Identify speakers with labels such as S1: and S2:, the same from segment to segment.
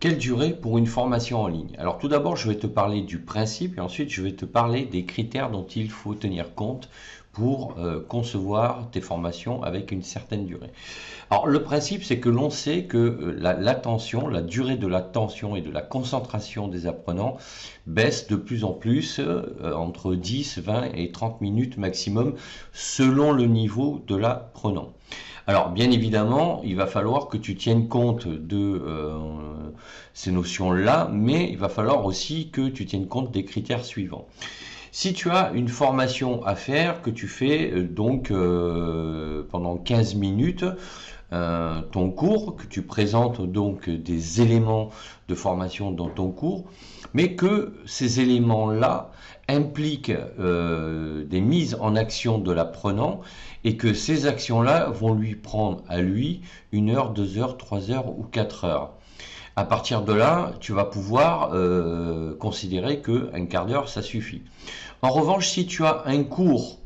S1: Quelle durée pour une formation en ligne? Alors tout d'abord, je vais te parler du principe et ensuite je vais te parler des critères dont il faut tenir compte pour euh, concevoir tes formations avec une certaine durée. Alors le principe, c'est que l'on sait que euh, l'attention, la, durée de l'attention et de la concentration des apprenants baisse de plus en plus euh, entre 10, 20 et 30 minutes maximum selon le niveau de l'apprenant. Alors, bien évidemment, il va falloir que tu tiennes compte de ces notions-là, mais il va falloir aussi que tu tiennes compte des critères suivants. Si tu as une formation à faire que tu fais euh, donc euh, pendant 15 minutes, euh, ton cours, que tu présentes donc des éléments de formation dans ton cours, mais que ces éléments-là impliquent des mises en action de l'apprenant et que ces actions-là vont lui prendre à lui une heure, deux heures, trois heures ou quatre heures. À partir de là, tu vas pouvoir euh, considérer qu'un quart d'heure, ça suffit. En revanche, si tu as un cours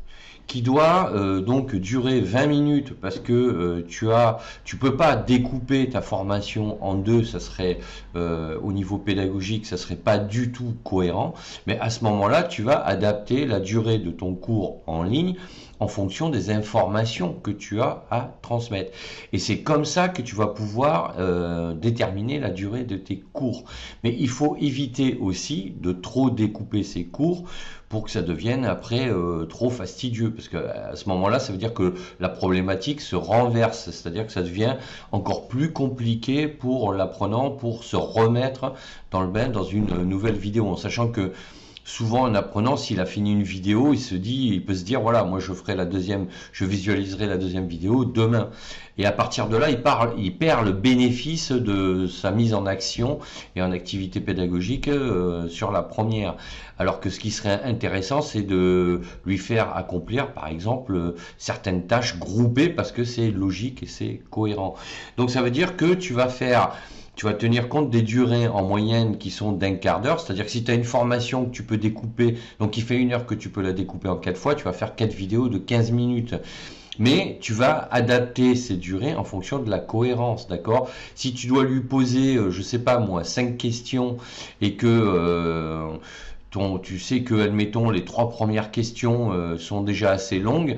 S1: qui doit euh, donc durer 20 minutes parce que euh, tu as tu peux pas découper ta formation en deux ça serait au niveau pédagogique ça serait pas du tout cohérent mais à ce moment-là tu vas adapter la durée de ton cours en ligne en fonction des informations que tu as à transmettre. Et c'est comme ça que tu vas pouvoir euh, déterminer la durée de tes cours. Mais il faut éviter aussi de trop découper ces cours pour que ça devienne après euh, trop fastidieux. Parce qu'à ce moment-là, ça veut dire que la problématique se renverse, c'est-à-dire que ça devient encore plus compliqué pour l'apprenant pour se remettre dans le bain dans une nouvelle vidéo, en sachant que souvent un apprenant, s'il a fini une vidéo, il se dit, il peut se dire, voilà, moi je ferai la deuxième, je visualiserai la deuxième vidéo demain. Et à partir de là, il, perd le bénéfice de sa mise en action et en activité pédagogique euh, sur la première. Alors que ce qui serait intéressant, c'est de lui faire accomplir, par exemple, certaines tâches groupées parce que c'est logique et c'est cohérent. Donc ça veut dire que tu vas faire tu vas tenir compte des durées en moyenne qui sont d'un quart d'heure. C'est-à-dire que si tu as une formation que tu peux découper, donc qui fait une heure que tu peux la découper en quatre fois, tu vas faire quatre vidéos de 15 minutes. Mais tu vas adapter ces durées en fonction de la cohérence, d'accord? Si tu dois lui poser, euh, je sais pas moi, cinq questions et que euh, ton, tu sais que, admettons, les trois premières questions euh, sont déjà assez longues,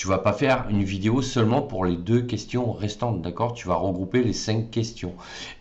S1: tu vas pas faire une vidéo seulement pour les deux questions restantes, d'accord? Tu vas regrouper les cinq questions.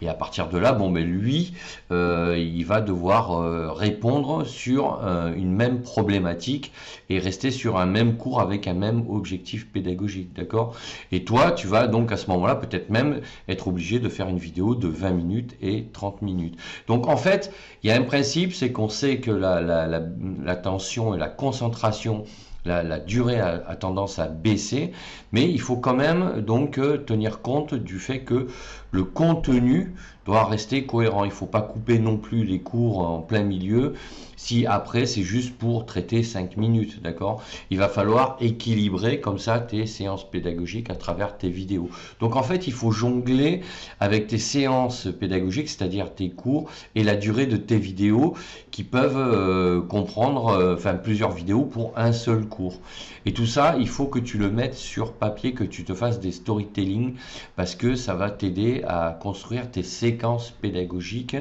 S1: Et à partir de là, bon, mais ben, lui, euh, il va devoir euh, répondre sur euh, une même problématique et rester sur un même cours avec un même objectif pédagogique, d'accord? Et toi, tu vas donc à ce moment-là peut-être même être obligé de faire une vidéo de 20 minutes et 30 minutes. Donc en fait, il y a un principe, c'est qu'on sait que la, la, la tension et la concentration la, durée a, tendance à baisser, mais il faut quand même donc euh, tenir compte du fait que le contenu doit rester cohérent. Il ne faut pas couper non plus les cours en plein milieu si après c'est juste pour traiter 5 minutes, d'accord? Il va falloir équilibrer comme ça tes séances pédagogiques à travers tes vidéos. Donc en fait, il faut jongler avec tes séances pédagogiques, c'est-à-dire tes cours et la durée de tes vidéos qui peuvent euh, comprendre euh, plusieurs vidéos pour un seul cours. Et tout ça, il faut que tu le mettes sur papier, que tu te fasses des storytelling parce que ça va t'aider à construire tes séquences pédagogiques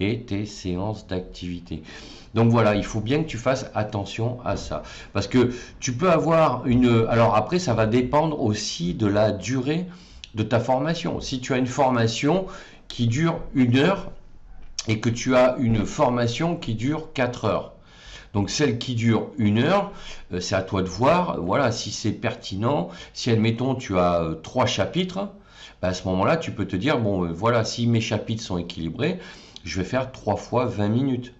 S1: et tes séances d'activité. Donc voilà, il faut bien que tu fasses attention à ça. Parce que tu peux avoir une... Alors après, ça va dépendre aussi de la durée de ta formation. Si tu as une formation qui dure une heure et que tu as une formation qui dure quatre heures. Donc celle qui dure une heure, euh, c'est à toi de voir, voilà, si c'est pertinent. Si admettons tu as euh, trois chapitres, bah, à ce moment-là, tu peux te dire, bon, euh, voilà, si mes chapitres sont équilibrés, je vais faire trois fois 20 minutes.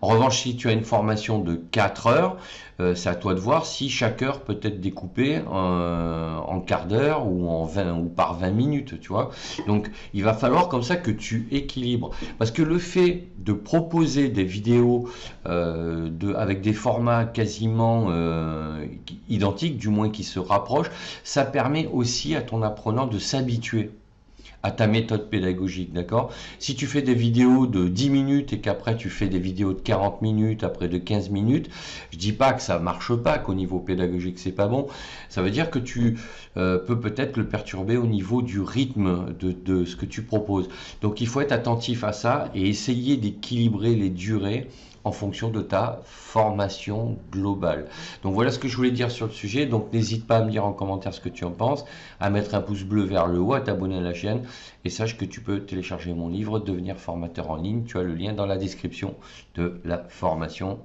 S1: En revanche, si tu as une formation de 4 heures, euh, c'est à toi de voir si chaque heure peut être découpée en, quart d'heure ou en 20 ou par 20 minutes, tu vois. Donc, il va falloir comme ça que tu équilibres. Parce que le fait de proposer des vidéos euh, avec des formats quasiment euh, identiques, du moins qui se rapprochent, ça permet aussi à ton apprenant de s'habituer à ta méthode pédagogique, d'accord? Si tu fais des vidéos de 10 minutes et qu'après tu fais des vidéos de 40 minutes, après de 15 minutes, je dis pas que ça marche pas, qu'au niveau pédagogique c'est pas bon. Ça veut dire que tu euh, peux peut-être le perturber au niveau du rythme de, de ce que tu proposes. Donc il faut être attentif à ça et essayer d'équilibrer les durées en fonction de ta formation globale. Donc voilà ce que je voulais dire sur le sujet. Donc n'hésite pas à me dire en commentaire ce que tu en penses, à mettre un pouce bleu vers le haut, à t'abonner à la chaîne et sache que tu peux télécharger mon livre Devenir formateur en ligne. Tu as le lien dans la description de la formation,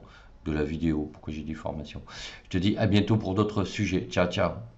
S1: de la vidéo. Pourquoi j'ai dit formation? Je te dis à bientôt pour d'autres sujets. Ciao, ciao